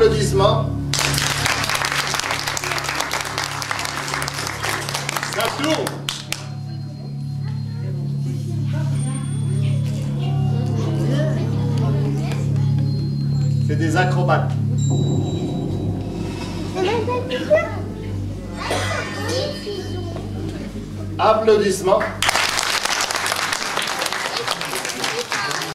applaudissements. Ça. C'est des acrobates. Applaudissements.